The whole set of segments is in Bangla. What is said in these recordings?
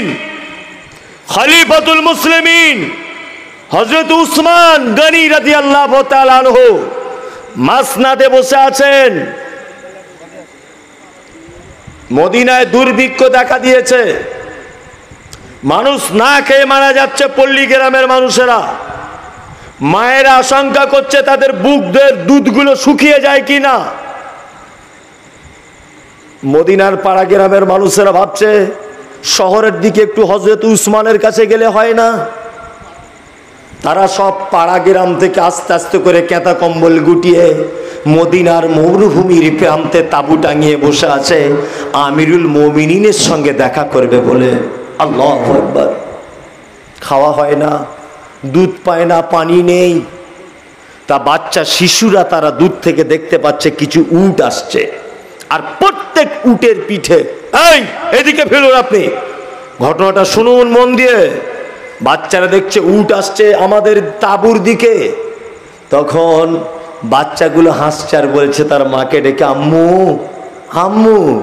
মুসলিমিন, খলিফাতুল মুসলিমিন হজরত উসমান গনি রাজি আল্লাহ তালানহ মাসনাদে বসে আছেন। মদিনায় দুর্ভিক্ষ দেখা দিয়েছে। মানুষ না খেয়ে মারা যাচ্ছে পল্লী গ্রামের মানুষেরা। মায়েরা আশঙ্কা করছে তাদের বুকদের দুধগুলো শুকিয়ে যায় কি না মদিনার পাড়া গ্রামের মানুষেরা ভাবছে শহরের দিকে একটু হজরত উসমানের কাছে গেলে হয় না? তারা সব পাড়া গ্রাম থেকে আস্তে আস্তে করে কেতা কম্বল গুটিয়ে মদিনার মরুভূমির প্রান্তে তাবু টাঙিয়ে বসে আছে আমিরুল মমিনিনের সঙ্গে দেখা করবে বলে। আল্লাহ একবার খাওয়া হয় না, দুধ পায় না, পানি নেই। তা বাচ্চা শিশুরা তারা দূর থেকে দেখতে পাচ্ছে, কিছু উট আসছে। আর প্রত্যেক উটের পিঠে এই, এদিকে ফেলুন আপনি। ঘটনাটা শুনুন, মন দিয়ে। বাচ্চারা দেখছে, উট আসছে আমাদের তাবুর দিকে। তখন বাচ্চাগুলো হাসছে আর বলছে, তার মাকে ডেকে, আম্মু আম্মু,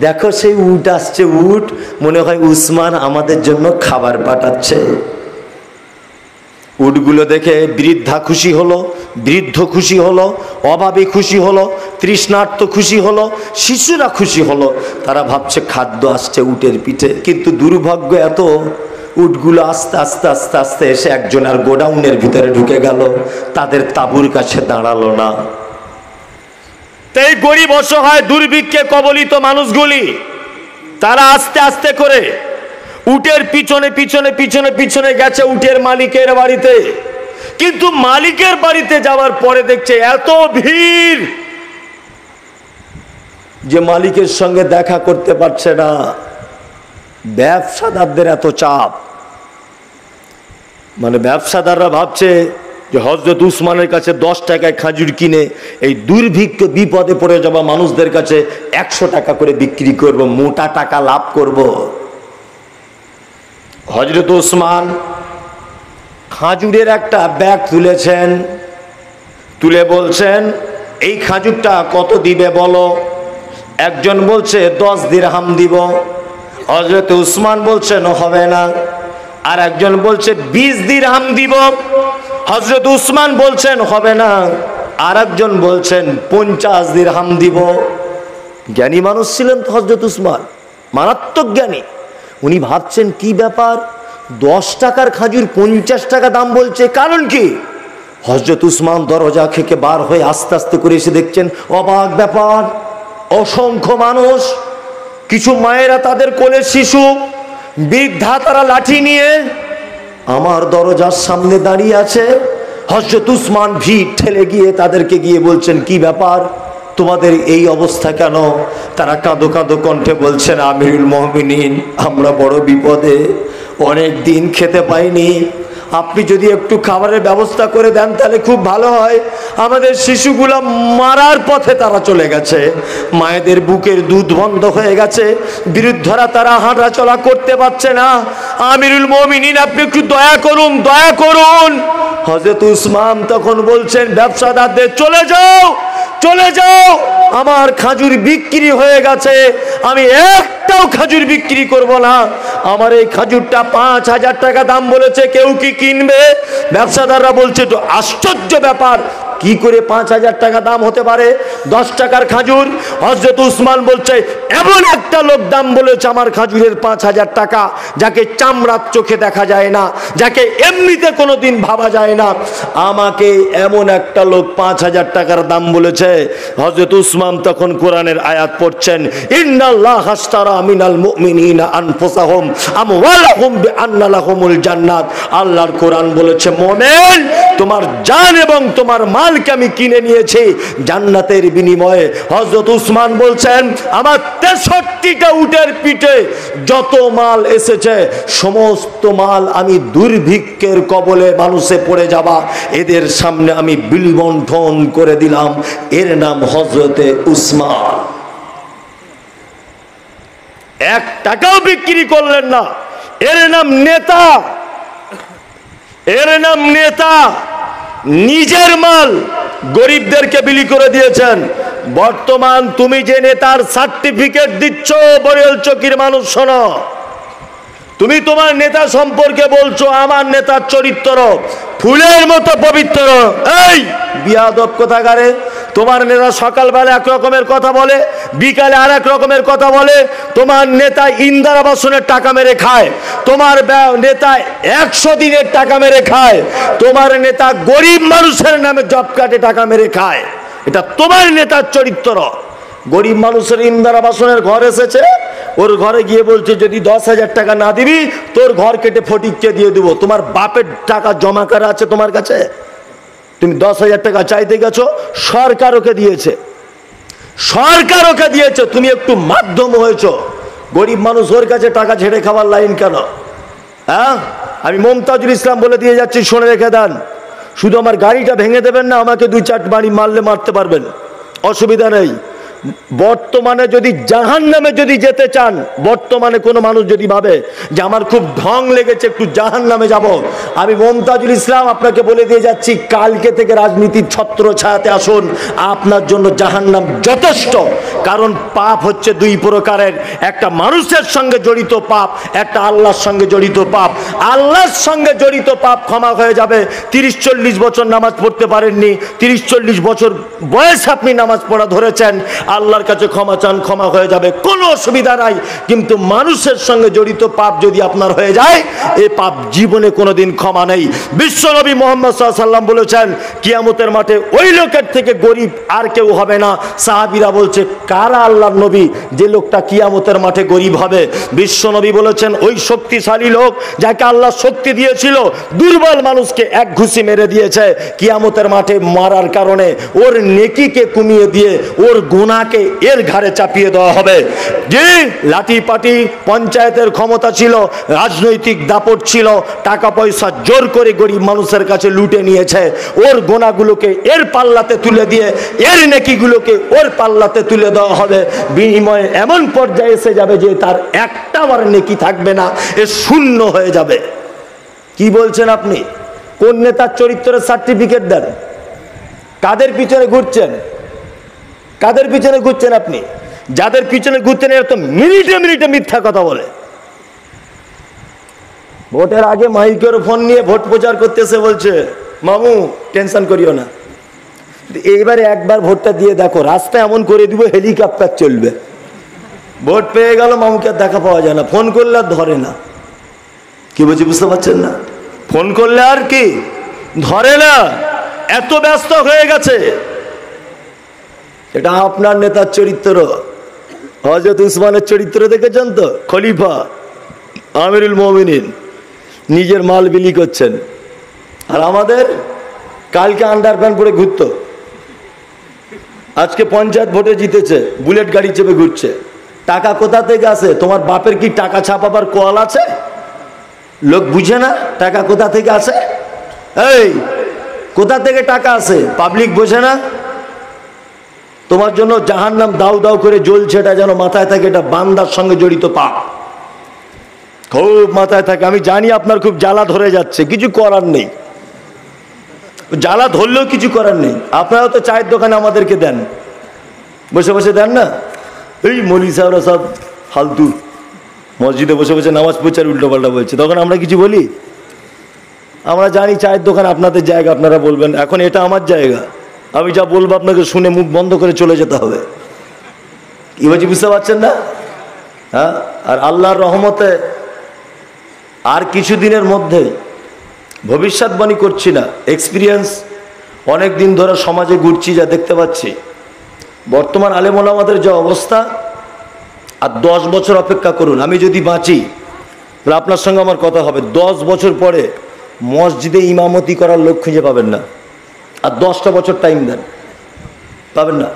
দেখো সেই উট আসছে, উট। মনে হয় উসমান আমাদের জন্য খাবার পাঠাচ্ছে। উটগুলো দেখে বৃদ্ধা খুশি হলো, বৃদ্ধ খুশি হলো, অভাবী খুশি হলো, তৃষ্ণার্ত খুশি হলো, শিশুরা খুশি হলো। তারা ভাবছে খাদ্য আসছে উটের পিঠে। কিন্তু দুর্ভাগ্য এত, উটগুলো আস্তে আস্তে আস্তে আস্তে এসে একজন আর গোডাউনের ভিতরে ঢুকে গেল। তাদের তাঁবুর কাছে দাঁড়াল না। এই গরিব অসহায় দুর্ভিক্ষে কবলিত মানুষগুলি, তারা আস্তে আস্তে করে উটের পিছনে পিছনে পিছনে পিছনে গেছে উটের মালিকের বাড়িতে। কিন্তু মালিকের বাড়িতে যাওয়ার পরে দেখছে এত ভিড় যে মালিকের সঙ্গে দেখা করতে পারছে না। ব্যবসাদারদের এত চাপ। মানে ব্যবসাদাররা ভাবছে যে হজরত উসমানের কাছে দশ টাকায় খাজুর কিনে এই দুর্ভিক্ষ বিপদে পড়ে যাওয়া মানুষদের কাছে একশো টাকা করে বিক্রি করব, মোটা টাকা লাভ করব। হজরত উসমান খাজুরের একটা ব্যাগ তুলেছেন। তুলে বলছেন, এই খাজুরটা কত দিবে বলো? একজন বলছে, দশ দিরহাম দিব। হজরত উসমান বলছেন হবে না। আর একজন বলছে, বিশ দিরহাম দিব। হজরত উসমান বলছেন, হবে না। আর একজন বলছেন, পঞ্চাশ দিরহাম দিব। জ্ঞানী মানুষ ছিলেন তো হজরত উসমান মারাত্মক জ্ঞানী। উনি ভাবছেন কি ব্যাপার? দশ টাকার খাজুর পঞ্চাশ টাকা দাম বলছে, কারণ কি? হজরত উসমান দরজা থেকে বার হয়ে আস্তে আস্তে করে এসে দেখছেন, অবাক ব্যাপার, অসংখ্য মানুষ, কিছু মায়েরা তাদের কোলের শিশু, বৃদ্ধা তারা লাঠি নিয়ে আমার দরজার সামনে দাঁড়িয়ে আছে। হজরত উসমান ভিড় ঠেলে গিয়ে তাদেরকে গিয়ে বলছেন, কি ব্যাপার? তোমাদের এই অবস্থা কেন? তারা কাঁদো কাঁদো কণ্ঠে বলছেন, আমিরুল মহমিনিন আমরা বড় বিপদে। অনেক দিন খেতে পাইনি। আপনি যদি একটু খাবারের ব্যবস্থা করে দেন, তাহলে খুব ভালো হয়। আমাদের শিশুগুলো মারার পথে তারা চলে গেছে। মায়েদের বুকের দুধ বন্ধ হয়ে গেছে। বিরুদ্ধরা তারা হাঁটা চলা করতে পারছে না। আমিরুল মমিনিন, আপনি একটু দয়া করুন দয়া করুন। হজরত উসমান তখন বলছেন, ব্যবসাদারদের চলে যাও। চলে যাও। আমার খাজুর বিক্রি হয়ে গেছে। আমি একটাও খাজুর বিক্রি করব না। আমার এই খাজুরটা পাঁচ হাজার টাকা দাম বলেছে। কেউ কি কিনবে? ব্যবসাদাররা বলছে তো আশ্চর্য ব্যাপার। কি করে পাঁচ হাজার টাকা দাম হতে পারে? দশ টাকার খাজুর। হজরত উসমান বলছে, এমন একটা লোক দাম বলেছে আমার খাজুরের পাঁচ হাজার টাকা, যাকে চামড়ার চোখে দেখা যায় না, যাকে এমনিতে কোনোদিন ভাবা যায় না। আমাকে এমন একটা লোক পাঁচ হাজার টাকার দাম বলেছে। হজরত উসমান তখন কোরআনের আয়াত পড়ছেন জান্নাত। আল্লাহর কোরআন বলেছে, মোমেন, তোমার জান এবং তোমার মালকে আমি কিনে নিয়েছি জান্নাতের বিনিময়ে। হজরত উসমান বলছেন, আমার তেষট্টিটা উটের পিঠে যত মাল এসেছে, সমস্ত মাল আমি দুর্ভিক্ষের কবলে মানুষে পড়ে যাবা। এদের সামনে আমি বিলবন্ঠন করে দিলাম। এর নাম হজরতে উসমান। এক টাকাও বিক্রি করলেন না। এর নাম নেতা। এর নাম নেতা। নিজের মাল গরিবদেরকে বিলি করে দিয়েছেন। বর্তমান তুমি যে নেতার সার্টিফিকেট দিচ্ছ বরিয়াল চকির মানুষ শোনো। তুমি তোমার নেতা সম্পর্কে বলছো, আমার নেতার চরিত্র ফুলের মতো পবিত্র। এই, বিয়াদব কোথাকারে? তোমার নেতা সকালবেলা এক রকমের কথা বলে, বিকালে আর এক রকমের কথা বলে, তোমার নেতা ইন্দিরা বাসনের টাকা মেরে খায়, তোমার নেতা একশো দিনের টাকা মেরে খায়, তোমার নেতা গরিব মানুষের নামে জব কাটে টাকা মেরে খায়। এটা তোমার নেতার চরিত্র। গরিব মানুষের ইন্দিরা বাসনের ঘর এসেছে, ওর ঘরে গিয়ে বলছে, যদি দশ হাজার টাকা না দিবি, তোর ঘর কেটে ফটিককে দিয়ে দেবো। তোমার বাপের টাকা জমা করা আছে তোমার কাছে? তুমি দশ হাজার টাকা চাইতে গেছো, সরকার ওকে দিয়েছে। সরকার ওকে দিয়েছে, তুমি একটু মাধ্যম হয়েছ। গরিব মানুষ ওর কাছে টাকা ঝেড়ে খাওয়ার লাইন কেন? হ্যাঁ? আমি মমতাজুল ইসলাম বলে দিয়ে যাচ্ছি, শুনে রেখে দেন। শুধু আমার গাড়িটা ভেঙে দেবেন না, আমাকে দুই চার বাড়ি মারলে মারতে পারবেন। অসুবিধা নেই। বর্তমানে যদি জাহান নামে যদি যেতে চান, বর্তমানে কোনো মানুষ যদি ভাবে যে আমার খুব ঢং লেগেছে, একটু জাহান নামে যাব। আমি মমতাজুল ইসলাম আপনাকে বলে দিয়ে যাচ্ছি, কালকে থেকে রাজনীতির ছত্র ছায়াতে আসুন। আপনার জন্য জাহান নাম যথেষ্ট। কারণ পাপ হচ্ছে দুই প্রকারের। একটা মানুষের সঙ্গে জড়িত পাপ, একটা আল্লাহর সঙ্গে জড়িত পাপ। আল্লাহর সঙ্গে জড়িত পাপ ক্ষমা হয়ে যাবে। তিরিশ চল্লিশ বছর নামাজ পড়তে পারেননি। তিরিশ চল্লিশ বছর বয়স আপনি নামাজ পড়া ধরেছেন। আল্লাহর কাছে ক্ষমা চান, ক্ষমা হয়ে যাবে, কোনো অসুবিধা নাই। কিন্তু মানুষের সঙ্গে জড়িত পাপ যদি আপনার হয়ে যায়, এই পাপ জীবনে কোনোদিন ক্ষমা নেই। বিশ্বনবী মোহাম্মদ সাল্লাম বলেছেন, কিয়ামতের মাঠে ওই লোকের থেকে গরিব আর কেউ হবে না। সাহাবিরা বলছে, কারা আল্লাহর নবী? যে লোকটা কিয়ামতের মাঠে গরিব হবে। বিশ্বনবী বলেছেন, ওই শক্তিশালী লোক যাকে আল্লাহ শক্তি দিয়েছিল, দুর্বল মানুষকে এক ঘুষি মেরে দিয়েছে। কিয়ামতের মাঠে মারার কারণে ওর নেকিকে কমিয়ে দিয়ে, ওর গুণাকে এর ঘাড়ে চাপিয়ে দেওয়া হবে। যে লাঠি পাটি পঞ্চায়েতের ক্ষমতা ছিল, রাজনৈতিক দাপট ছিল, টাকা পয়সা জোর করে গরিব মানুষের কাছে লুটে নিয়েছে, ওর গোনাগুলোকে এর পাল্লাতে তুলে দিয়ে, এর নেকিগুলোকে ওর পাল্লাতে তুলে দেওয়া হবে। বিনিময়ে এমন পর্যায়ে এসে যাবে যে তার একটা বার নেকি থাকবে না, এ শূন্য হয়ে যাবে। কি বলছেন আপনি? কোন নেতার চরিত্রের সার্টিফিকেট দেন? কাদের পিছনে ঘুরছেন? কাদের পিছনে ঘুরছেন আপনি? যাদের পিছনে ঘুরতেন এরা তো মিনিটে মিনিটে মিথ্যা কথা বলে। ভোটের আগে মাইকের ফোন নিয়ে ভোট প্রচার করতেছে বলছে, মামু, টেনশন করিও না। এইবারে একবার ভোটটা দিয়ে দেখো, রাস্তা এমন করে দিব, হেলিকপ্টার চলবে। ভোট পেয়ে গেল, মামুকে আর দেখা পাওয়া যায় না। ফোন করলে আর ধরে না। কি বলছি, বুঝতে পারছেন না? ফোন করলে আর কি? ধরে না। এত ব্যস্ত হয়ে গেছে। এটা আপনার নেতার চরিত্র। হজরত উসমানের চরিত্র দেখেছেন তো? খলিফা আমিরুল মমিনিন নিজের মাল বিলি করছেন। আর আমাদের কালকে আন্ডার প্যান্ট পরে ঘুরতো। আজকে পঞ্চায়েত ভোটে জিতেছে, বুলেট গাড়ি চেপে ঘুরছে। টাকা কোথা থেকে আসে? তোমার বাপের কি টাকা ছাপাবার কল আছে? লোক বুঝে না টাকা কোথা থেকে আসে? এই, কোথা থেকে টাকা আসে? পাবলিক বোঝে না। তোমার জন্য জাহান নাম দাউ দাউ করে জ্বলছে, এটা যেন মাথায় থাকে, এটা বান্দার সঙ্গে জড়িত পাপ। খুব মাথায় থাকে। আমি জানি আপনার খুব জ্বালা ধরে যাচ্ছে, কিছু করার নেই। জ্বালা ধরলেও কিছু করার নেই। আপনারাও তো চায়ের দোকানে আমাদেরকে দেন। বসে বসে দেন না? এই মলি সাহেবরা সব ফালতু। মসজিদে বসে বসে নামাজ পড়ছে আর উল্টো পাল্টা বলছে। তখন আমরা কিছু বলি? আমরা জানি চায়ের দোকান আপনাদের জায়গা, আপনারা বলবেন, এখন এটা আমার জায়গা। আমি যা বলব আপনাকে শুনে মুখ বন্ধ করে চলে যেতে হবে। কি বলছি বুঝতে পারছেন না? হ্যাঁ? আর আল্লাহর রহমতে আর কিছু দিনের মধ্যে ভবিষ্যৎবাণী করছি না। এক্সপিরিয়েন্স অনেক দিন ধরে সমাজে ঘুরছি, যা দেখতে পাচ্ছি। বর্তমান আলেমন আমাদের যে অবস্থা, আর দশ বছর অপেক্ষা করুন, আমি যদি বাঁচি, তাহলে আপনার সঙ্গে আমার কথা হবে। দশ বছর পরে মসজিদে ইমামতি করার লোক খুঁজে পাবেন না। আর দশটা বছর টাইম দেন। পাবেন না।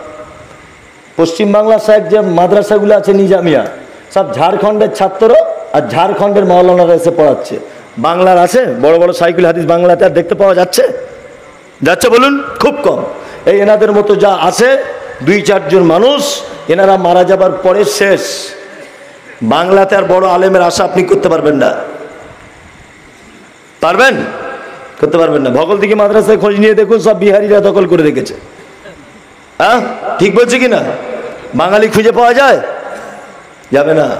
পশ্চিমবাংলার সাহেব যে মাদ্রাসাগুলো আছে নিজামিয়া, সব ঝাড়খণ্ডের ছাত্র আর ঝাড়খণ্ডের মৌলানারা এসে পড়াচ্ছে। বাংলার আছে, বড় বড় সাইকেল হাদিস বাংলাতে আর দেখতে পাওয়া যাচ্ছে। যাচ্ছে বলুন, খুব কম। এই এনাদের মতো যা আছে, দুই চারজন মানুষ, এনারা মারা যাবার পরে শেষ। বাংলাতে আর বড় আলেমের আশা আপনি করতে পারবেন না। পারবেন? করতে পারবেন না। ভগল দিকে মাদ্রাসায় খোঁজ নিয়ে দেখুন, সব বিহারিরা দখল করে রেখেছে। হ্যাঁ? ঠিক বলছি কি না? বাঙালি খুঁজে পাওয়া যায়? যাবে না।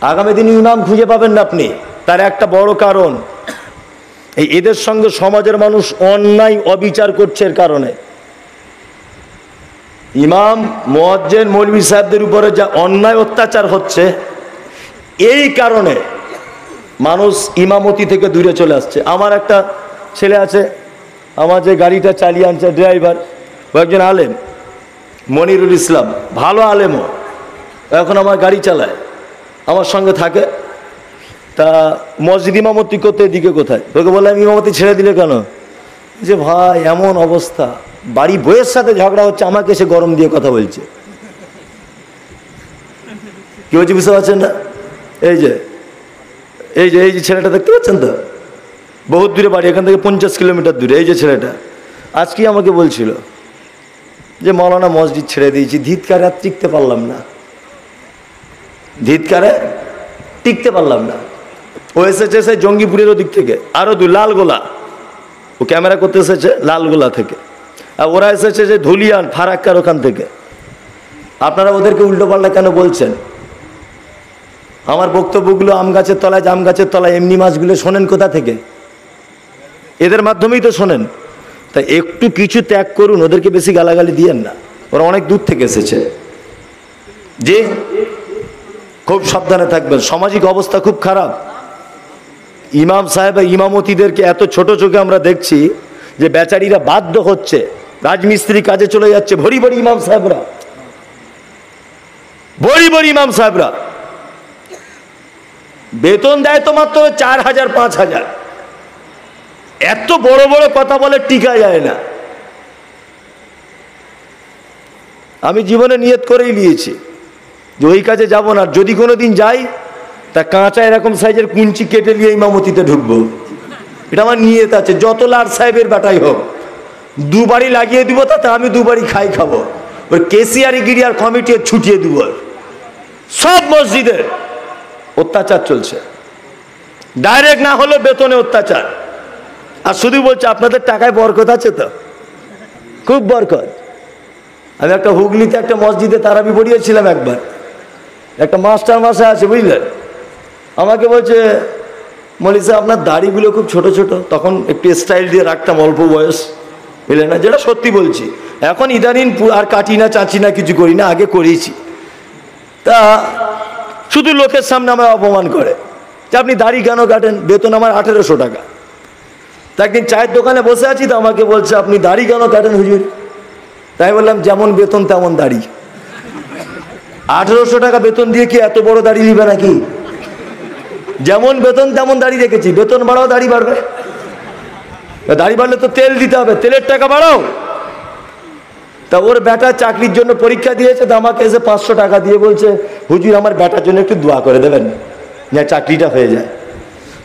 আগামী দিনে ইমাম খুঁজে পাবেন না আপনি। তার একটা বড় কারণ, এই এদের সঙ্গে সমাজের মানুষ অন্যায়, অবিচার করছে এর কারণে। ইমাম, মোয়াজ্জেন, মৌলভী সাহেবদের উপরে যা অন্যায় অত্যাচার হচ্ছে, এই কারণে মানুষ ইমামতি থেকে দূরে চলে আসছে। আমার একটা ছেলে আছে, আমার যে গাড়িটা চালিয়ে আনছে ড্রাইভার ও একজন আলেম, মনিরুল ইসলাম। ভালো আলেমও। এখন আমার গাড়ি চালায়। আমার সঙ্গে থাকে। তা মসজিদ ইমামতি করতে এদিকে কোথায়? তোকে বললাম, ইমামতি ছেড়ে দিলে কেন? যে ভাই, এমন অবস্থা। বাড়ি বইয়ের সাথে ঝগড়া হচ্ছে, আমাকে সে গরম দিয়ে কথা বলছে। কি বলছি, বুঝতে পারছেন না? এই যে এই যে এই যে ছেলেটা দেখতে পাচ্ছেন তো? বহুত দূরে বাড়ি, এখান থেকে পঞ্চাশ কিলোমিটার দূরে, এই যে ছেলেটা। আজকে আমাকে বলছিল যে, মৌলানা মসজিদ ছেড়ে দিয়েছি, ধিৎকারে আর টিকতে পারলাম না। ধিৎকারে টিকতে পারলাম না। ও এসেছে সে জঙ্গিপুরের ওদিক থেকে আরও দু লালগোলা। ও ক্যামেরা করতে এসেছে লালগোলা থেকে। আর ওরা এসেছে যে ধুলিয়ান, ফারাক্কার ওখান থেকে। আপনারা ওদেরকে উল্টো পাল্টা কেন বলছেন? আমার বক্তব্যগুলো আম গাছের তলায়, জাম গাছের তলায়, এমনি মাছগুলো শোনেন কোথা থেকে? এদের মাধ্যমেই তো শোনেন। তাই একটু কিছু ত্যাগ করুন, ওদেরকে বেশি গালাগালি দিয়েন না। ওরা অনেক দূর থেকে এসেছে। যে খুব সাবধানে থাকবেন। সামাজিক অবস্থা খুব খারাপ। ইমাম সাহেব ইমামতিদেরকে এত ছোট চোখে আমরা দেখছি যে বেচারিরা বাধ্য হচ্ছে, রাজমিস্ত্রি কাজে চলে যাচ্ছে, ভরি ভরি ইমাম সাহেবরা। ভরি ভরি ইমাম সাহেবরা। বেতন দেয় তো মাত্র চার হাজার, পাঁচ হাজার। এত বড় বড় কথা বলে টিকা যায় না। আমি জীবনে নিয়ত করেই নিয়েছি যে ওই কাজে যাব না যদি কোনো দিন যাই, তা কাঁচা এরকম সাইজের কুঞ্চি কেটে নিয়ে ইমামতিতে ঢুকবো। এটা আমার নিয়ত আছে, যত লাট সাহেবের বাটাই হোক। দুবারই লাগিয়ে দিব, তাতে আমি দুবারই খাই খাব। ওই কেসিয়ারি গিরি আর কমিটি ছুটিয়ে দিব। সব মসজিদে অত্যাচার চলছে। ডাইরেক্ট না হলে বেতনে অত্যাচার। আর শুধু বলছে, আপনাদের টাকায় বরকত আছে তো? খুব বরকত। আমি একটা হুগলিতে একটা মসজিদে তারাবি পড়িয়েছিলাম একবার। একটা মাস্টার মাসে আছে, বুঝলেন? আমাকে বলছে মলিসা আপনার দাড়িগুলো খুব ছোট ছোট। তখন একটু স্টাইল দিয়ে রাখতাম, অল্প বয়স, বুঝলেন না? যেটা সত্যি বলছি। এখন ইদানিং আর কাটি না, চাচি না, কিছু করি না, আগে করেছি তা শুধু লোকের সামনে আমার অপমান করে যে আপনি দাড়ি কেন কাটেন? বেতন আমার আঠেরোশো টাকা। তা একদিন চায়ের দোকানে বসে আছি তো আমাকে বলছে, আপনি দাড়ি কেন কাটেন হুজুর? তাই বললাম, যেমন বেতন তেমন দাড়ি। আঠেরোশো টাকা বেতন দিয়ে কি এত বড় দাড়ি নিবে নাকি? যেমন বেতন তেমন দাড়ি রেখেছি, বেতন বাড়াও, দাড়ি বাড়বে। দাড়ি বাড়লে তো তেল দিতে হবে, তেলের টাকা বাড়াও। তা ওর বেটা চাকরির জন্য পরীক্ষা দিয়েছে, তো আমাকে এসে পাঁচশো টাকা দিয়ে বলছে, হুজুর, আমার বেটার জন্য একটু দোয়া করে দেবেন না চাকরিটা হয়ে যায়।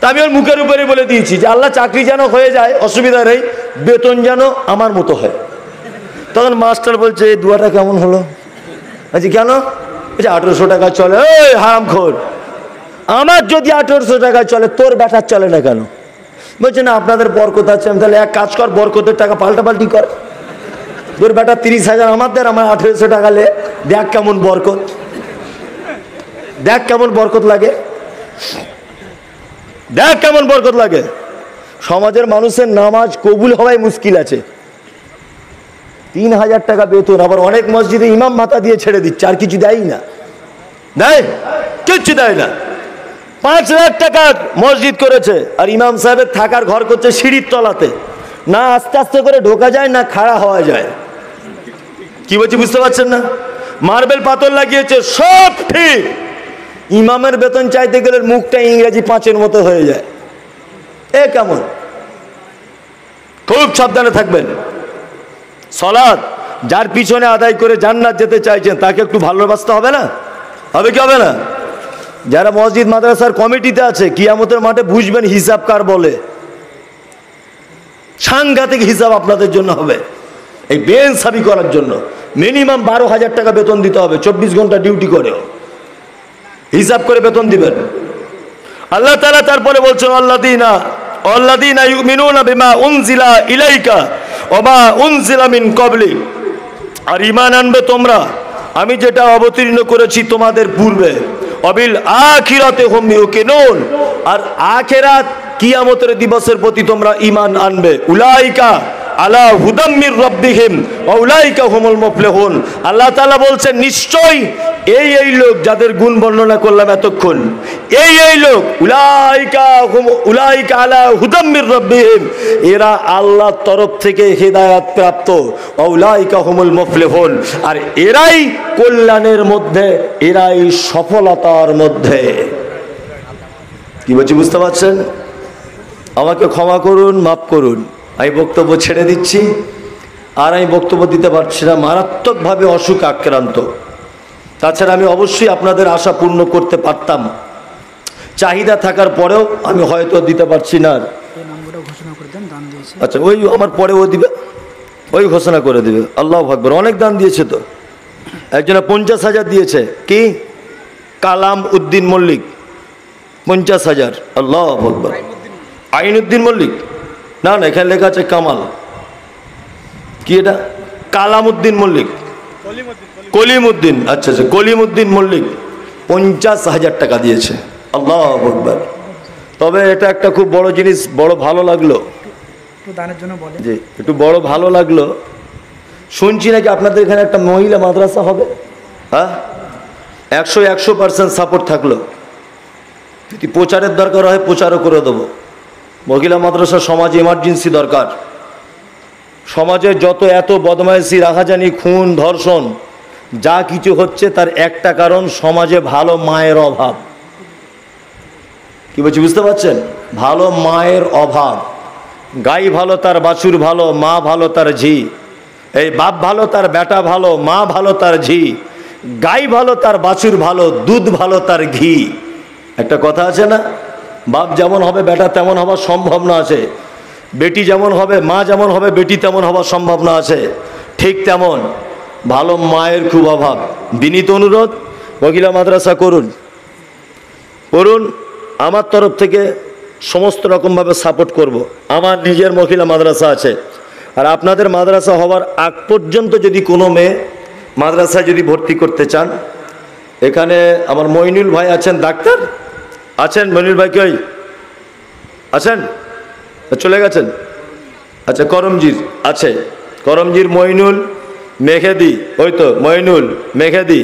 তা আমি ওর মুখের উপরে বলে দিয়েছি যে, আল্লাহ, চাকরি যেন হয়ে যায়, অসুবিধা নেই, বেতন যেন আমার মতো হয়। তখন মাস্টার বলছে, এই দুয়াটা কেমন হলো? আচ্ছা কেন? বলছে, আঠেরোশো টাকা চলে ওই হারাম খোর আমার যদি আঠেরোশো টাকা চলে, তোর ব্যাটার চলে না কেন? বলছে, না, আপনাদের বরকত আছে, আমি তাহলে এক কাজ কর, বরকতের টাকা পাল্টাপাল্টি কর। তোর বেটা তিরিশ হাজার আমাদের, আমার আঠেরোশো টাকা লে। দেখ কেমন বরকত। দেখ কেমন বরকত লাগে। দেখ কেমন বরকত লাগে। সমাজের মানুষের নামাজ কবুল হওয়াই মুশকিল আছে। তিন হাজার টাকা বেতন আবার অনেক মসজিদে ইমাম মাথা দিয়ে ছেড়ে দিচ্ছে, আর কিছু দেয় না। দেয়? কিচ্ছু দেয় না। পাঁচ লাখ টাকা মসজিদ করেছে, আর ইমাম সাহেবের থাকার ঘর করছে সিঁড়ির তলাতে। না আস্তে আস্তে করে ঢোকা যায়, না খাড়া হওয়া যায়। কি বলছি বুঝতে পারছেন না? মার্বেল পাথর লাগিয়েছে, সব ঠিক। ইমামের বেতন চাইতে গেলে মুখটা ইংরেজি পাঁচের মতো হয়ে যায়। এ কেমন? খুব সাবধানে থাকবেন। সলাদ যার পিছনে আদায় করে জান্নাত যেতে চাইছেন, তাকে একটু ভালোবাসতে হবে না? হবে কি হবে না? যারা মসজিদ, মাদ্রাসার কমিটিতে আছে, কিয়ামতের মাঠে বুঝবেন হিসাব কার বলে। সাংঘাতিক হিসাব আপনাদের জন্য হবে। এই বেনসাবি করার জন্য। মিনিমাম বারো হাজার টাকা বেতন দিতে হবে, চব্বিশ ঘণ্টা ডিউটি করে। হিসাব করে বেতন দিবেন। আল্লাহ তালা তারপরে বলছেন আল্লাহ দিনা আল্লাদিনা ইউমিনুনা বিমা উনজিলা ইলাইকা ওমা উনজিলা মিন কবলি আর ইমান আনবে তোমরা। আমি যেটা অবতীর্ণ করেছি তোমাদের পূর্বে, অবিল আখিরাতে হুম ইউকিনুন। আর আখেরাত কিয়ামতের দিবসের প্রতি তোমরা ইমান আনবে। উলাইকা আলা হুদাম্মির রব্বিহিম উলাইকা হুমুল মুফলিহুন। আল্লাহ তাআলা বলছেন, নিশ্চয়ই এই এই লোক যাদের গুণ বর্ণনা করলাম এতক্ষণ, এই এই লোক, উলাইকা উলাইকা আলা হুদাম্মির রব্বিহিম, এরা আল্লাহর তরফ থেকে হেদায়াত প্রাপ্ত উলাইকা হুমুল মুফলিহুন। আর এরাই কল্যাণের মধ্যে, এরাই সফলতার মধ্যে। কি বলছি, বুঝতে পারছেন? আমাকে ক্ষমা করুন, মাফ করুন। আমি বক্তব্য ছেড়ে দিচ্ছি। আর আমি বক্তব্য দিতে পারছি না। মারাত্মকভাবে অসুখ আক্রান্ত। তাছাড়া আমি অবশ্যই আপনাদের আশা পূর্ণ করতে পারতাম। চাহিদা থাকার পরেও আমি হয়তো দিতে পারছি না। আচ্ছা ওই আমার পরে ও দিবে? ওই ঘোষণা করে দিবে। আল্লাহ ভাকবর অনেক দান দিয়েছে তো। একজনে পঞ্চাশ হাজার দিয়েছে। কি? কালাম উদ্দিন মল্লিক। পঞ্চাশ হাজার। আল্লাহ ভাকবর আইন উদ্দিন মল্লিক। না না এখানে লেখা আছে কামাল। কি এটা? কালাম উদ্দিন মল্লিক। কলিম উদ্দিন আচ্ছা আচ্ছা কলিম উদ্দিন মল্লিক পঞ্চাশ হাজার টাকা দিয়েছে। আল্লাহ ভকবর তবে এটা একটা খুব বড় জিনিস বড় ভালো লাগল। দানের জন্য জি একটু বড় ভালো লাগল। শুনছি নাকি আপনাদের এখানে একটা মহিলা মাদ্রাসা হবে? হ্যাঁ? একশো একশো পার্সেন্ট সাপোর্ট থাকল। যদি প্রচারের দরকার হয় প্রচারও করে দেবো। মহিলা মাদ্রাসা সমাজ এমার্জেন্সি দরকার। সমাজে যত এত বদমাইশি রাহাজানি খুন, ধর্ষণ, যা কিছু হচ্ছে তার একটা কারণ, সমাজে ভালো মায়ের অভাব। কি বলছি, বুঝতে পারছেন? ভালো মায়ের অভাব। গাই ভালো, তার বাছুর ভালো, মা ভালো, তার ঝি। এই বাপ ভালো, তার বেটা ভালো, মা ভালো, তার ঝি। গাই ভালো, তার বাছুর ভালো, দুধ ভালো, তার ঘি। একটা কথা আছে না? বাপ যেমন হবে, বেটা তেমন হওয়ার সম্ভাবনা আছে। বেটি যেমন হবে, মা যেমন হবে, বেটি তেমন হওয়ার সম্ভাবনা আছে। ঠিক তেমন। ভালো মায়ের খুব অভাব। বিনীত অনুরোধ মহিলা মাদ্রাসা করুন। করুন আমার তরফ থেকে সমস্ত রকমভাবে সাপোর্ট করব। আমার নিজের মহিলা মাদ্রাসা আছে। আর আপনাদের মাদ্রাসা হওয়ার আগ পর্যন্ত যদি কোনো মেয়ে মাদ্রাসায় যদি ভর্তি করতে চান, এখানে আমার মইনুল ভাই আছেন, ডাক্তার? আছেন মইনুল ভাই কই? আছেন? চলে গেছেন? আচ্ছা করমজির আছে। করমজির মইনুল মেঘেদি ওই তো মইনুল মেঘেদি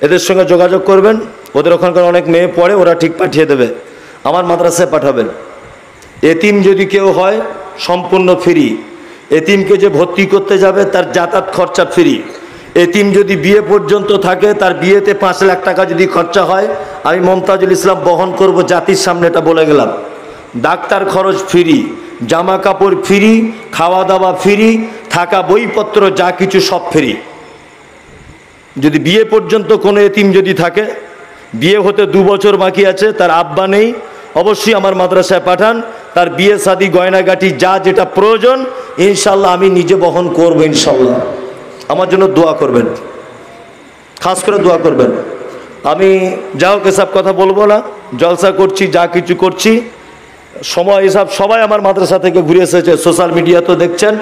এদের সঙ্গে যোগাযোগ করবেন। ওদের ওখানকার অনেক মেয়ে পড়ে, ওরা ঠিক পাঠিয়ে দেবে। আমার মাদ্রাসায় পাঠাবেন। এতিম যদি কেউ হয়, সম্পূর্ণ ফ্রি। এতিমকে যে ভর্তি করতে যাবে, তার যাতায়াত খরচা ফ্রি। এতিম যদি বিয়ে পর্যন্ত থাকে, তার বিয়েতে পাঁচ লাখ টাকা যদি খরচা হয়, আমি মমতাজুল ইসলাম বহন করব জাতির সামনে, এটা বলে গেলাম। ডাক্তার খরচ ফ্রি, জামা কাপড় ফ্রি, খাওয়া দাওয়া ফ্রি, থাকা বইপত্র যা কিছু সব ফ্রি। যদি বিয়ে পর্যন্ত কোনো এতিম যদি থাকে, বিয়ে হতে দু বছর বাকি আছে, তার আব্বা নেই, অবশ্যই আমার মাদ্রাসায় পাঠান, তার বিয়ে শাদি গয়নাগাটি, যা যেটা প্রয়োজন, ইনশাল্লাহ আমি নিজে বহন করব, ইনশাল্লাহ। আমার জন্য দোয়া করবেন। খাস করে দোয়া করবেন। আমি যা হোক এসব কথা বলব না। জলসা করছি, যা কিছু করছি। সময় হিসাব সবাই আমার মাদ্রাসা থেকে ঘুরে এসেছে। সোশ্যাল মিডিয়া তো দেখছেন।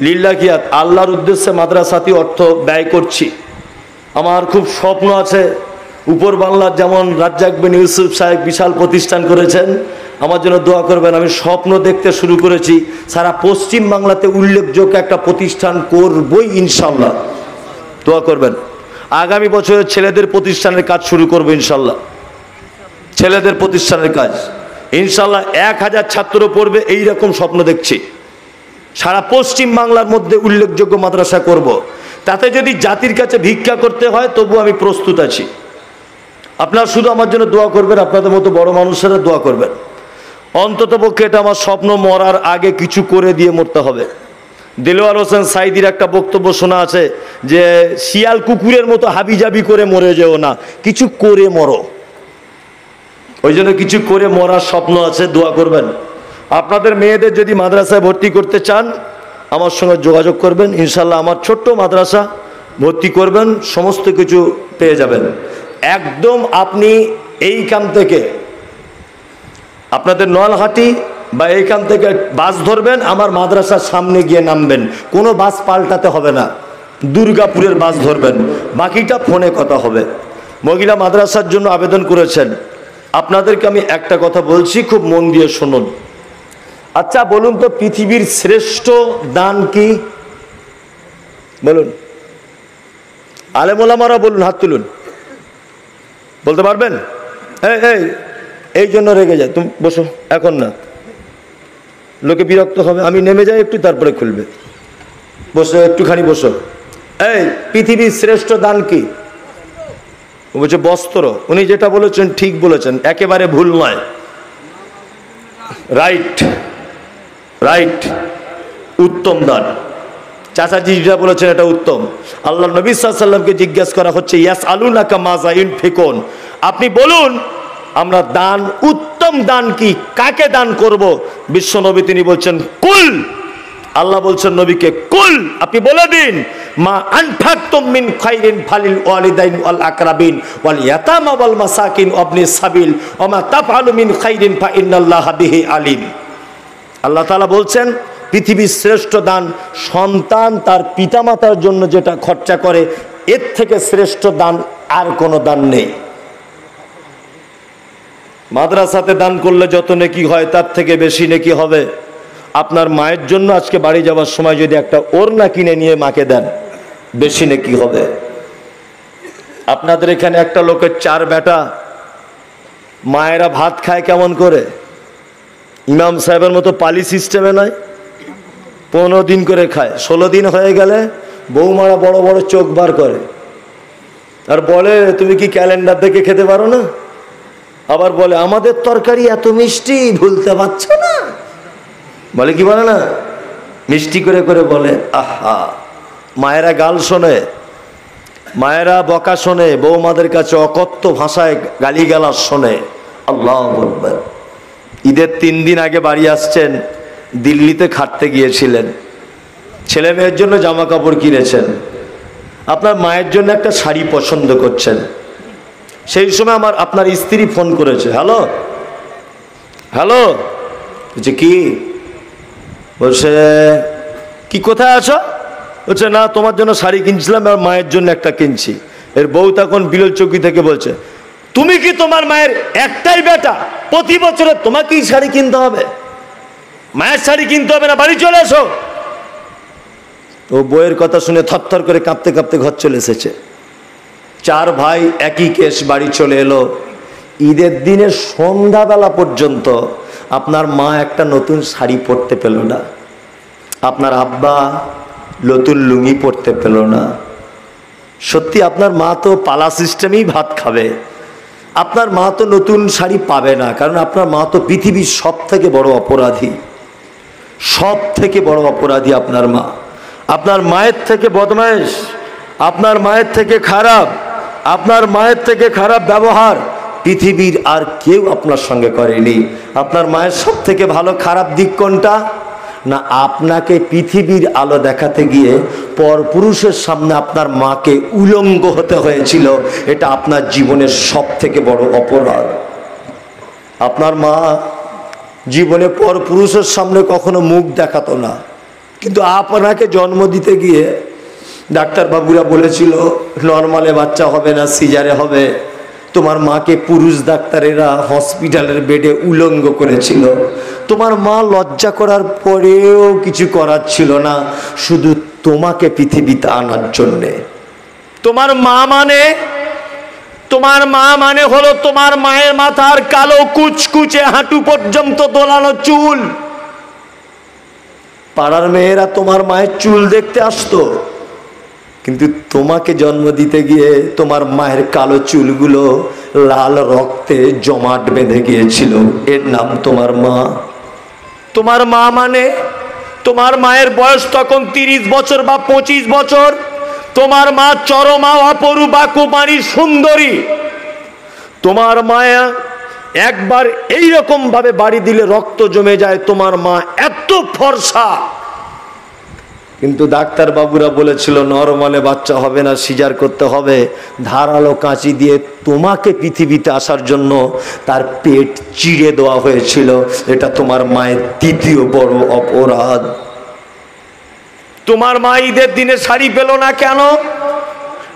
লিল্লা কিয়াত আল্লাহর উদ্দেশ্যে মাদ্রাসাতি অর্থ ব্যয় করছি। আমার খুব স্বপ্ন আছে উপর বাংলার যেমন রাজ্জাক বিন ইউসুফ সাহেব বিশাল প্রতিষ্ঠান করেছেন, আমার জন্য দোয়া করবেন, আমি স্বপ্ন দেখতে শুরু করেছি। সারা পশ্চিম বাংলাতে উল্লেখযোগ্য একটা প্রতিষ্ঠান করবই ইনশাল্লাহ। দোয়া করবেন। আগামী বছরে ছেলেদের প্রতিষ্ঠানের কাজ শুরু করব ইনশাল্লাহ। ছেলেদের প্রতিষ্ঠানের কাজ। ইনশাল্লাহ এক হাজার ছাত্র পড়বে এই রকম স্বপ্ন দেখছি। সারা পশ্চিম বাংলার মধ্যে উল্লেখযোগ্য মাদ্রাসা করব। তাতে যদি জাতির কাছে ভিক্ষা করতে হয় তবু আমি প্রস্তুত আছি। আপনারা শুধু আমার জন্য দোয়া করবেন, আপনাদের মতো বড় মানুষেরা দোয়া করবেন। অন্তত পক্ষে এটা আমার স্বপ্ন মরার আগে কিছু করে দিয়ে মরতে হবে। দেলোয়ার হোসেন সাইদির একটা বক্তব্য শোনা আছে যে, শিয়াল কুকুরের মতো হাবিজাবি করে মরে যেও না, কিছু করে মরো। ওই জন্য কিছু করে মরার স্বপ্ন আছে, দোয়া করবেন। আপনাদের মেয়েদের যদি মাদ্রাসায় ভর্তি করতে চান, আমার সঙ্গে যোগাযোগ করবেন। ইনশাল্লাহ আমার ছোট্ট মাদ্রাসা ভর্তি করবেন, সমস্ত কিছু পেয়ে যাবেন। একদম আপনি এইখান থেকে, আপনাদের নলহাটি বা এইখান থেকে বাস ধরবেন, আমার মাদ্রাসার সামনে গিয়ে নামবেন। কোনো বাস পাল্টাতে হবে না, দুর্গাপুরের বাস ধরবেন। বাকিটা ফোনে কথা হবে। মহিলা মাদ্রাসার জন্য আবেদন করেছেন। আপনাদেরকে আমি একটা কথা বলছি, খুব মন দিয়ে শুনুন। আচ্ছা বলুন তো, পৃথিবীর শ্রেষ্ঠ দান কি? বলুন। আলেমোলামারা বলুন, হাত তুলুন। বলতে পারবেন? এই এই এই জন্য রেগে যায়। তুমি বসো, এখন না। লোকে বিরক্ত হবে, আমি নেমে যাই, একটু তারপরে খুলবে। বসো, একটুখানি বসো। এই, পৃথিবীর শ্রেষ্ঠ দান কি? বলছে, বস্ত্র। উনি যেটা বলেছেন, ঠিক বলেছেন। একেবারে ভুল নয়। রাইট রাইট, উত্তম দান। চাচাজি যেটা বলেছেন এটা উত্তম। আল্লাহ নবী সাল্লামকে জিজ্ঞেস করা হচ্ছে ইয়াস আলু নাকা মাজা ফেকন আপনি বলুন, আমরা দান, উত্তম দান কি? কাকে দান করব? বিশ্ব নবী তিনি বলছেন, কুল। আল্লাহ বলছেন নবীকে, কুল। আপনি বলে দিন, মা আনফাকতুম মিন খাইরিন ফালিল ওয়ালিদাইন ওয়াল আকরাবিন ওয়াল ইয়াতামা ওয়াল মাসাকিন ওয়াবনি সাবিল ওয়া তাফআলু মিন খাইরিন ফা ইন্নাল্লাহা বিহি আলিম। আল্লাহ তাআলা বলছেন পৃথিবীর শ্রেষ্ঠ দান সন্তান তার পিতামাতার জন্য যেটা খরচা করে, এর থেকে শ্রেষ্ঠ দান আর কোনো দান নেই। মাদ্রাসাতে দান করলে যত নেকি হয়, তার থেকে বেশি নেকি হবে। আপনার মায়ের জন্য আজকে বাড়ি যাওয়ার সময় যদি একটা ওড়না কিনে নিয়ে মাকে দেন, বেশি নেকি হবে। আপনাদের এখানে একটা লোকের চার বেটা, মায়েরা ভাত খায় কেমন করে? ইমাম সাহেবের মতো পালি সিস্টেমে নয়? পনেরো দিন করে খায়। ষোলো দিন হয়ে গেলে বৌমারা বড় বড় চোখ বার করে। আর বলে, তুমি কি ক্যালেন্ডার দেখে খেতে পারো না? আবার বলে, আমাদের তরকারি এত মিষ্টি, ভুলতে পারছ না? বলে, কি বলে না? মিষ্টি করে করে বলে, আহা, মায়েরা গাল শোনে, মায়েরা বকা শোনে, বৌমাদের কাছে অকথ্য ভাষায় গালিগালাজ শোনে। আল্লাহ ঈদের তিন দিন আগে বাড়ি আসছেন দিল্লিতে খাটতে গিয়েছিলেন। ছেলে মেয়ের জন্য জামা কাপড় কিনেছেন। আপনার মায়ের জন্য একটা শাড়ি পছন্দ করছেন। সেই সময় আমার আপনার স্ত্রী ফোন করেছে, হ্যালো? হ্যালো? বলছে, কি? বলছে, কি কোথায় আছো? বলছে, না, তোমার জন্য শাড়ি কিনছিলাম আর মায়ের জন্য একটা কিনছি। এর বউ তখন বিরল চৌকি থেকে বলছে, তুমি কি তোমার মায়ের একটাই বেটা? প্রতি বছরে তোমাকেই শাড়ি কিনতে হবে? মায়ের শাড়ি কিনতে হবে না, বাড়ি চলে এসো। ও বইয়ের কথা শুনে থরথর করে কাঁপতে কাঁপতে ঘর চলে এসেছে। চার ভাই একই কেস, বাড়ি চলে এলো। ঈদের দিনের সন্ধ্যাবেলা পর্যন্ত আপনার মা একটা নতুন শাড়ি পরতে পেল না। আপনার আব্বা নতুন লুঙ্গি পরতে পেল না। সত্যি আপনার মা তো পালা সিস্টেমেই ভাত খাবে। আপনার মা তো নতুন শাড়ি পাবে না, কারণ আপনার মা তো পৃথিবীর সব থেকে বড় অপরাধী। সব থেকে বড় অপরাধী আপনার মা। আপনার মায়ের থেকে বদমাইশ আপনার মায়ের থেকে খারাপ, আপনার মায়ের থেকে খারাপ ব্যবহার পৃথিবীর আর কেউ আপনার সঙ্গে করেনি। আপনার মায়ের সব থেকে ভালো খারাপ দিক কোনটা? না, আপনাকে পৃথিবীর আলো দেখাতে গিয়ে পরপুরুষের সামনে আপনার মাকে উলঙ্গ হতে হয়েছিল। এটা আপনার জীবনের সব থেকে বড় অপরাধ। আপনার মা জীবনে পর পুরুষের সামনে কখনো মুখ দেখাতো না। কিন্তু আপনাকে জন্ম দিতে গিয়ে ডাক্তারবাবুরা বলেছিল, নর্মালে বাচ্চা হবে না, সিজারে হবে। তোমার মাকে পুরুষ ডাক্তারেরা হসপিটালের বেডে উলঙ্গ করেছিল। তোমার মা লজ্জা করার পরেও কিছু করার ছিল না, শুধু তোমাকে পৃথিবীতে আনার জন্যে। তোমার মা মানে তোমার মা মানে হলো তোমার মায়ের মাথার কালো কুচকুচে হাঁটু পর্যন্ত দোলানো চুল। পাড়ার মেয়েরা তোমার মায়ের চুল দেখতে আসতো। কিন্তু তোমাকে জন্ম দিতে গিয়ে তোমার মায়ের কালো চুলগুলো লাল রক্তে জমাট বেঁধে গিয়েছিল। এর নাম তোমার মা। তোমার মা মানে তোমার মায়ের বয়স তখন তিরিশ বছর বা পঁচিশ বছর। তোমার মা চরমা অপরূপা কুমারী সুন্দরী। তোমার মায়া একবার এই রকম ভাবে বাড়ি দিলে রক্ত জমে যায়, তোমার মা এত ফর্সা। কিন্তু ডাক্তার বাবুরা বলেছিল, নরমালে বাচ্চা হবে না, সিজার করতে হবে। ধারালো কাঁচি দিয়ে তোমাকে পৃথিবীতে আসার জন্য তার পেট চিড়ে দেওয়া হয়েছিল। এটা তোমার মায়ের তৃতীয় বড় অপরাধ। তোমার মা ঈদের দিনে শাড়ি পেল না কেন?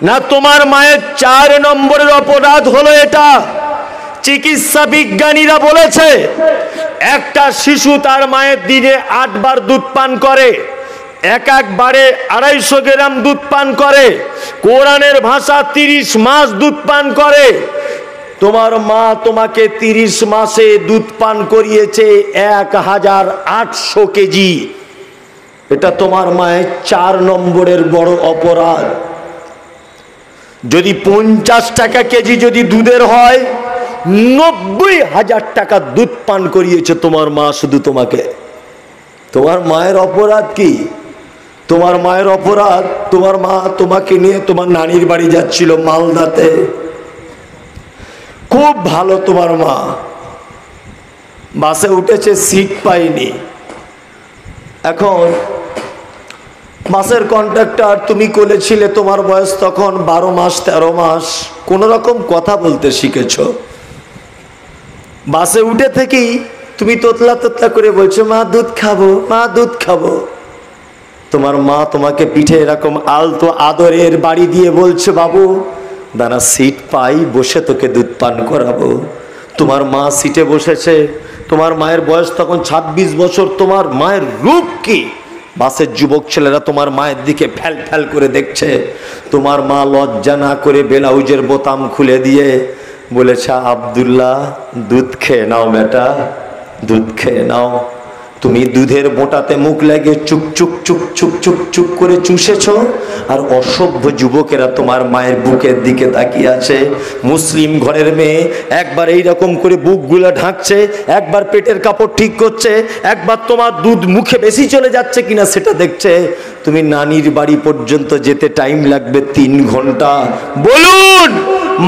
না তোমার মায়ের চার নম্বরের অপরাধ হলো এটা? চিকিৎসা বিজ্ঞানীরা বলেছে, একটা শিশু তার মায়ের দিনে আটবার দুধ পান করে, এক একবারে আড়াইশো গ্রাম দুধ পান করে, কোরআনের ভাষা তিরিশ মাস দুধ পান করে। তোমার মা তোমাকে তিরিশ মাসে দুধ পান করিয়েছে এক হাজার আটশো কেজি। এটা তোমার মায়ের চার নম্বরের বড় অপরাধ। যদি পঞ্চাশ টাকা কেজি যদি দুধের হয়, নব্বই হাজার টাকা দুধ পান করিয়েছে তোমার মা শুধু তোমাকে। তোমার মায়ের অপরাধ কি? তোমার মায়ের অপরাধ, তোমার মা তোমাকে নিয়ে তোমার নানির বাড়ি যাচ্ছিল মালদাতে। খুব ভালো তোমার মা। বাসে উঠেছে সিট পাইনি এখন মাসের কন্ট্রাক্টর তুমি করেছিলে তোমার বয়স তখন বারো মাস, তেরো মাস। কোন রকম কথা বলতে শিখেছ? বাসে উঠে থেকেই তুমি তোতলা তোতলা করে বলছো, মা, দুধ খাব, মা, দুধ খাব। তোমার মা তোমাকে পিঠে এরকম আলতো আদরের বাড়ি দিয়ে বলছে, বাবু দানা সিট পাই, বসে তোকে দুধ পান করাবো। তোমার মা সিটে বসেছে, তোমার মায়ের বয়স তখন ২৬ বছর, তোমার মায়ের রূপ কি? বাসের যুবক ছেলেরা তোমার মায়ের দিকে ফ্যাল ফ্যাল করে দেখছে। তোমার মা লজ্জা না করে বেলাউজের বোতাম খুলে দিয়ে বলেছে, আবদুল্লাহ, দুধ খেয়ে নাও বেটা, দুধ খেয়ে নাও। তুমি দুধের মোটাতে মুখ লাগে চুপ চুপ চুপ চুপ চুপ চুপ করে চুষেছ? আর অসভ্য যুবকেরা তোমার মায়ের বুকের দিকে তাকিয়ে আছে। মুসলিম ঘরের মেয়ে একবার এই রকম করে বুকগুলো ঢাকছে, একবার পেটের কাপড় ঠিক করছে, একবার তোমার দুধ মুখে বেশি চলে যাচ্ছে কিনা সেটা দেখছে। তুমি নানির বাড়ি পর্যন্ত যেতে টাইম লাগবে তিন ঘণ্টা। বলুন,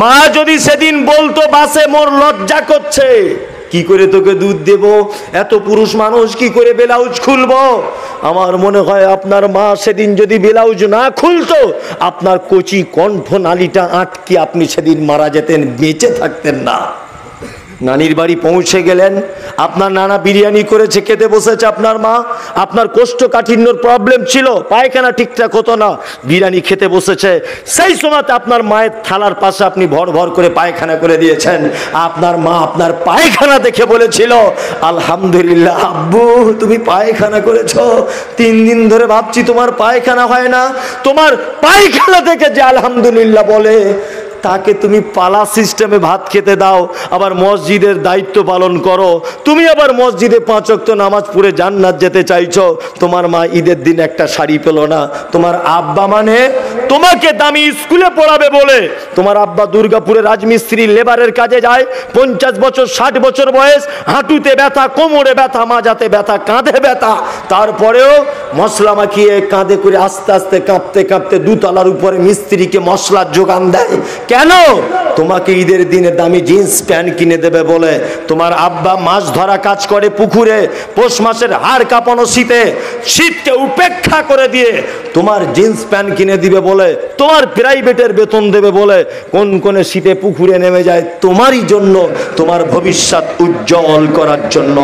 মা যদি সেদিন বলতো বাসে মোর লজ্জা করছে। কি করে তোকে দুধ দেব? এত পুরুষ মানুষ কি করে ব্লাউজ খুলব? আমার মনে হয় আপনার মা সেদিন যদি ব্লাউজ না খুলতো, আপনার কচি কণ্ঠ নালিটা আটকে আপনি সেদিন মারা যেতেন, বেঁচে থাকতেন না। নানির বাড়ি পৌঁছে গেলেন। আপনার নানা বিরিয়ানি করেছে, খেতে বসেছে আপনার মা। আপনার কোষ্ঠকাঠিন্যর প্রবলেম ছিল, পায়খানা ঠিকঠাক হতো না, বিরিয়ানি খেতে বসেছে। সেই সময়তে আপনার মায়ের থালার পাশে আপনি ভর ভর করে পায়খানা করে দিয়েছেন। আপনার মা আপনার পায়খানা দেখে বলেছিল, আলহামদুলিল্লাহ আব্বু, তুমি পায়খানা করেছ। তিন দিন ধরে ভাবছি তোমার পায়খানা হয় না। তোমার পায়খানা দেখে যে আলহামদুলিল্লাহ বলে তাকে তুমি পালা সিস্টেমে ভাত খেতে দাও, আবার মসজিদের দায়িত্ব পালন করো। তুমি আবার মসজিদে পাঁচ ওয়াক্ত নামাজ পড়ে জান্নাত যেতে চাইছো। তোমার মা ঈদের দিন একটা শাড়ি পেল না। তোমার আব্বা মানে তোমাকে দামি স্কুলে পড়াবে বলে। তোমার আব্বা দুর্গাপুরে রাজমিস্ত্রি লেবারের কাজে যায়। পঞ্চাশ বছর, ষাট বছর বয়স, হাঁটুতে ব্যথা, কোমরে ব্যথা, মাজাতে ব্যথা, কাঁধে ব্যথা। তারপরেও মশলা মাখিয়ে কাঁধে করে আস্তে আস্তে কাঁপতে কাঁপতে দুতলার উপরে মিস্ত্রিকে মশলার যোগান দেয়। কেন? তোমাকে ঈদের দিনে দামি জিন্স, প্যান্ট কিনে দেবে বলে। তোমার আব্বা মাছ ধরা কাজ করে পুকুরে, পৌষ মাসের হাড় কাঁপানো শীতে, শীতকে উপেক্ষা করে দিয়ে তোমার জিন্স, প্যান্ট কিনে দিবে বলে, তোমার প্রাইভেটের বেতন দেবে বলে কোন কোন শীতে পুকুরে নেমে যায় তোমারই জন্য, তোমার ভবিষ্যৎ উজ্জ্বল করার জন্য।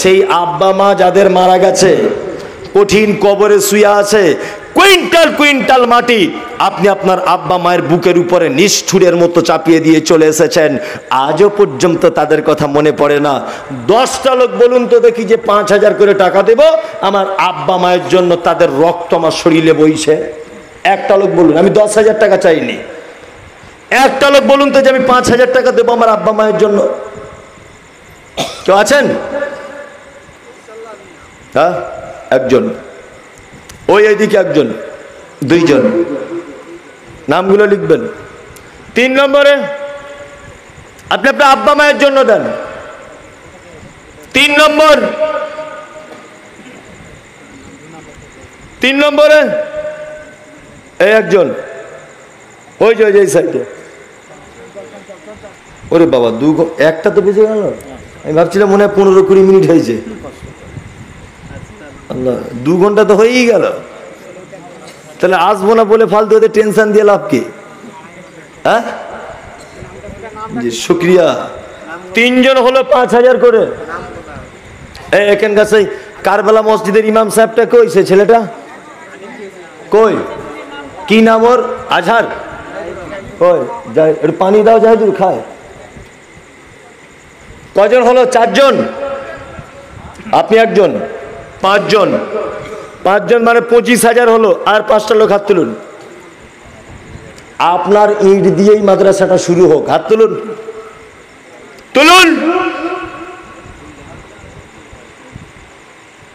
সেই আব্বা মা যাদের মারা গেছে, কঠিন কবরে শুয়ে আছে কুইন্টাল কুইন্টাল মাটি আপনি আপনার আব্বা মায়ের বুকের উপরে নিষ্ঠুরের মতো চাপিয়ে দিয়ে চলে এসেছেন। আজও পর্যন্ত তাদের কথা মনে পড়ে না। দশটা লোক বলুন তো দেখি যে পাঁচ হাজার করে টাকা দেব, আমার আব্বা মায়ের জন্য তাদের রক্ত আমার শরীরে বইছে। একটা লোক বলুন, আমি দশ হাজার টাকা চাইনি। একটা লোক বলুন তো যে আমি পাঁচ হাজার টাকা দেবো আমার আব্বা মায়ের জন্য। কেউ আছেন? হ্যাঁ একজন। ওই এইদিকে একজন, দুইজন। নামগুলো লিখবেন। তিন নম্বরে, আপনি আপনার আব্বা মায়ের জন্য দেন। তিন নম্বর, তিন নম্বরে, এই একজন। ওই যে এই সাইডে। ওরে বাবা, দু একটা তো বেঁচে গেল। আমি ভাবছিলাম মনে হয় পনেরো কুড়ি মিনিট হয়েছে। আল্লাহ দু ঘণ্টা তো হয়েই গেল। তাহলে আসব না বলে ফালতু ওদের টেনশন দিয়ে লাভ কি? হ্যাঁ? জি শুক্রিয়া। তিনজন হলো পাঁচ হাজার করে। এখানকার সেই কারবেলা মসজিদের ইমাম সাহেবটা কই সে ছেলেটা? কই? কি নাম ওর? আজহার। ওই যাই একটু পানি দাও তুই খায়। কজন হলো? চারজন। আপনি একজন। পাঁচজন। পাঁচজন মানে পঁচিশ হাজার হলো আর পাঁচটা লোক হাত তুলুন। আপনার ইট দিয়েই মাদ্রাসাটা শুরু হোক। হাত তুলুন। তুলুন।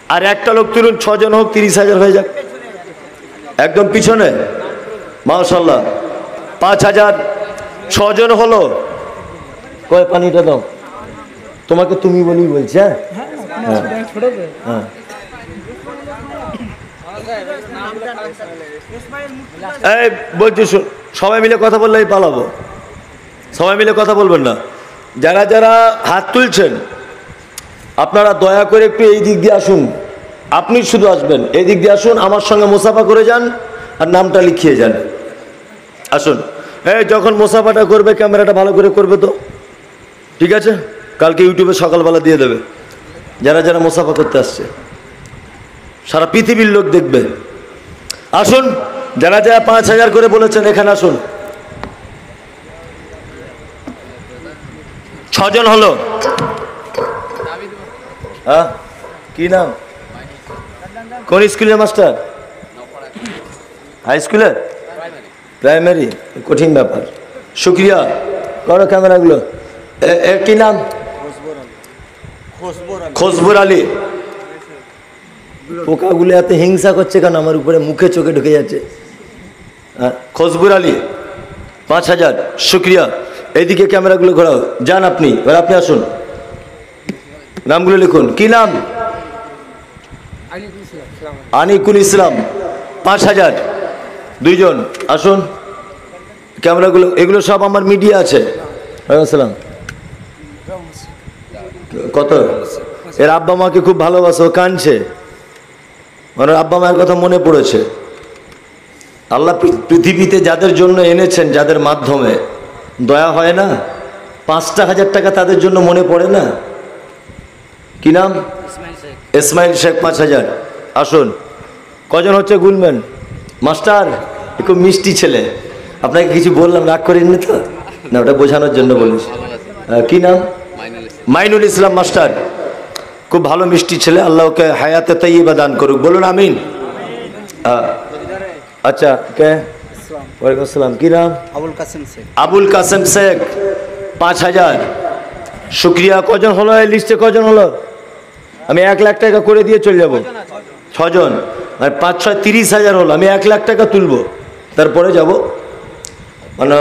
আর একটা লোক তুলুন ছজন হোক তিরিশ হাজার হয়ে যাক। একদম পিছনে। মাশাল্লাহ পাঁচ হাজার ছজন হলো। কয় পানিটা দাও? তোমাকে তুমি বলি বলছি হ্যাঁ? ছোট তো হ্যাঁ। বলছি সবাই মিলে কথা বললেই পালাবো। সবাই মিলে কথা বলবেন না। যারা যারা হাত তুলছেন, আপনারা দয়া করে একটু এই দিক দিয়ে আসুন। আপনি শুধু আসবেন। এই দিক দিয়ে আসুন, আমার সঙ্গে মোসাফা করে যান আর নামটা লিখিয়ে যান। আসুন। এই, যখন মোসাফাটা করবে, ক্যামেরাটা ভালো করে করবে তো। ঠিক আছে? কালকে ইউটিউবে সকালবেলা দিয়ে দেবে। যারা যারা মোসাফা করতে আসছে। সারা পৃথিবীর লোক দেখবে। আসুন, যারা যারা পাঁচ হাজার করে বলেছেন, এখানে আসুন। ছজন হলো। হ্যাঁ? কি নাম? কোন স্কুলের মাস্টার? হাই স্কুলের প্রাইমারি? কঠিন ব্যাপার। শুক্রিয়া। করো ক্যামেরাগুলো। এ- কি নাম? খসবুর আলী। পোকাগুলো এত হিংসা করছে কেন? আমার উপরে মুখে চোখে ঢুকে যাচ্ছে। হ্যাঁ, খসবুর আলী পাঁচ হাজার শুক্রিয়া। এইদিকে ক্যামেরাগুলো ঘোরাও। যান আপনি এবার আপনি আসুন। নামগুলো লিখুন। কি নাম? আনিকুল ইসলাম পাঁচ হাজার। দুইজন আসুন। ক্যামেরাগুলো এগুলো সব আমার মিডিয়া আছে। আসসালাম। কত? এর আব্বা মাকে খুব ভালোবাসো ও মানে আব্বা মায়ের কথা মনে পড়েছে। আল্লাহ পৃথিবীতে যাদের জন্য এনেছেন যাদের মাধ্যমে দয়া হয় না? পাঁচটা হাজার টাকা তাদের জন্য মনে পড়ে না? কি নাম? ইসমাইল শেখ। পাঁচ হাজার। আসুন। কজন হচ্ছে গুনবেন? মাস্টার খুব মিষ্টি ছেলে। আপনাকে কিছু বললাম রাগ করেননি তো? না ওটা বোঝানোর জন্য বলিস কি নাম? মাইনুল ইসলাম মাস্টার। খুব ভালো মিষ্টি ছেলে আল্লাহ ওকে হায়াতে তাইবা দান করুক। বলুন আমিন। আচ্ছা কে? ওয়ালাইকুম আসসালাম। কি নাম? আবুল কাসেম শেখ। আবুল কাসেম শেখ পাঁচ হাজার। শুক্রিয়া। কজন হলো এই লিস্টে কজন হলো? আমি এক লাখ টাকা করে দিয়ে চলে যাব। ছজন। আর পাঁচ ছয় তিরিশ হাজার হলো। আমি এক লাখ টাকা তুলবো। তারপরে যাব। মানে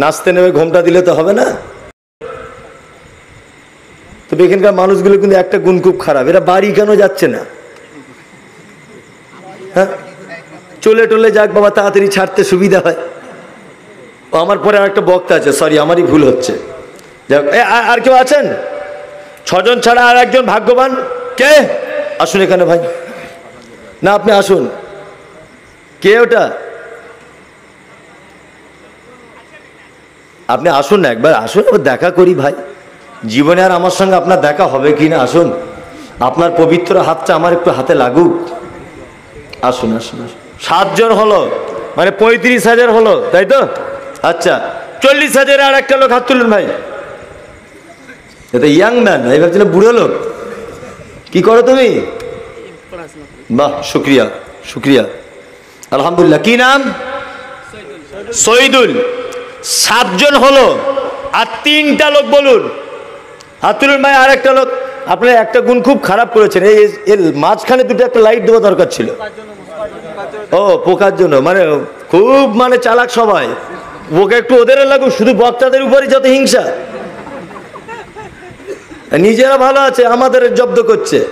নাচতে নেবে ঘোমটা দিলে তো হবে না? তবে এখানকার মানুষগুলো কিন্তু একটা গুণ খুব খারাপ। এরা বাড়ি কেন যাচ্ছে না? হ্যাঁ? চলে টলে যাক বাবা, তাড়াতাড়ি ছাড়তে সুবিধা হয়। আমার পরে আরেকটা বক্তা আছে সরি আমারই ভুল হচ্ছে। যাক আর- কেউ আছেন? ছজন ছাড়া আর একজন ভাগ্যবান? কে? আসুন এখানে ভাই। না, আপনি আসুন। কে ওটা? আপনি আসুন না, একবার আসুন দেখা করি ভাই। জীবনে আর আমার সঙ্গে আপনার দেখা হবে কি না? আসুন। আপনার পবিত্র হাতটা আমার একটু হাতে লাগুক। আসুন আসুন আসুন। সাতজন হলো মানে পঁয়ত্রিশ হাজার হলো, তাই তো? আচ্ছা চল্লিশ হাজার আর একটা লোক হাত তুলুন ভাই। এটা ইয়াং ম্যান, এই ভাবছিলাম বুড়ো লোক। কি করো তুমি? বাহ, শুক্রিয়া শুক্রিয়া। আলহামদুলিল্লাহ, কি নাম? শহীদুল সাতজন হলো, আর তিনটা লোক বলুন। হাত তুলুন ভাই আর একটা লোক, আপনার একটা গুণ খুব খারাপ করেছেন। এই এর মাঝখানে দুটো একটা লাইট দেওয়া দরকার ছিল। ও, পোকার জন্য মানে খুব মানে চালাক সবাই। ওকে একটু ওদের লাগুক, শুধু বক্তাদের উপরে যত হিংসা। নিজেরা ভালো আছে, আমাদের জব্দ করছে।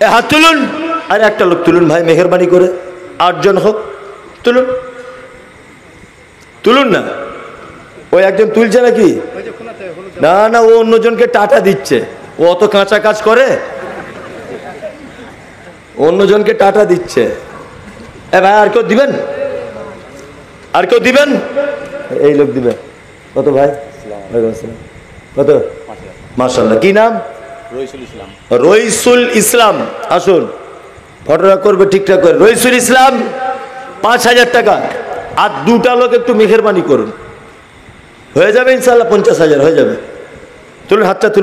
এ হাত তুলুন। আর একটা লোক, তুলুন ভাই, মেহরবানি করে। আটজন হোক, তুলুন। তুলুন না। ওই একজন তুলছে নাকি? না না ও অন্যজনকে টাটা দিচ্ছে। ও অত কাঁচা কাজ করে? অন্যজনকে টাটা দিচ্ছে। এ ভাই আর কেউ দিবেন? আর কেউ দিবেন? এই লোক দিবে। কত ভাই। কত? মার্শাল্লাহ কি নাম? রইসুল ইসলাম। আসুন। ফটোটা করবে ঠিকঠাক করে। রইসুল ইসলাম পাঁচ হাজার টাকা। আর দুটা লোক একটু মেহেরবানি করুন। হয়ে যাবে ইনশাল্লাহ পঞ্চাশ হাজার হয়ে যাবে। তুলুন হাতটা তুলুন